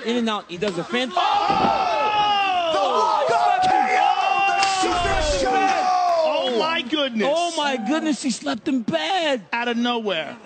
In and out. He does a fan. Oh! Oh! Oh! oh my goodness. Oh my goodness, he slept in bed. Out of nowhere.